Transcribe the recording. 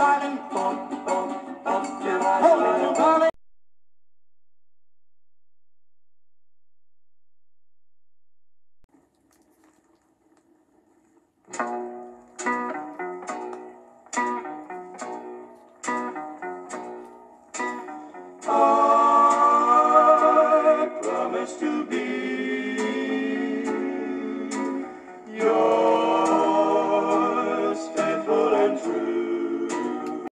diamond for.